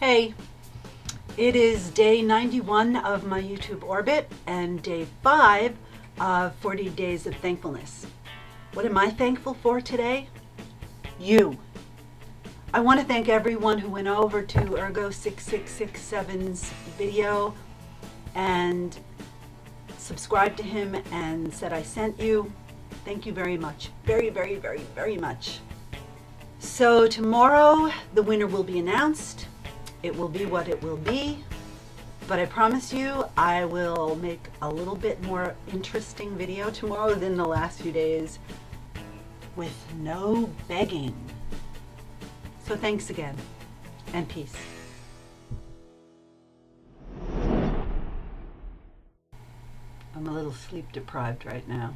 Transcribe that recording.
Hey, it is day 91 of my YouTube orbit and day 5 of 40 Days of Thankfulness. What am I thankful for today? You. I want to thank everyone who went over to urgo6667's video and subscribed to him and said I sent you. Thank you very much. Very, very, very, very much. So tomorrow the winner will be announced. It will be what it will be. But I promise you I will make a little bit more interesting video tomorrow than the last few days with no begging. So thanks again and peace. I'm a little sleep deprived right now.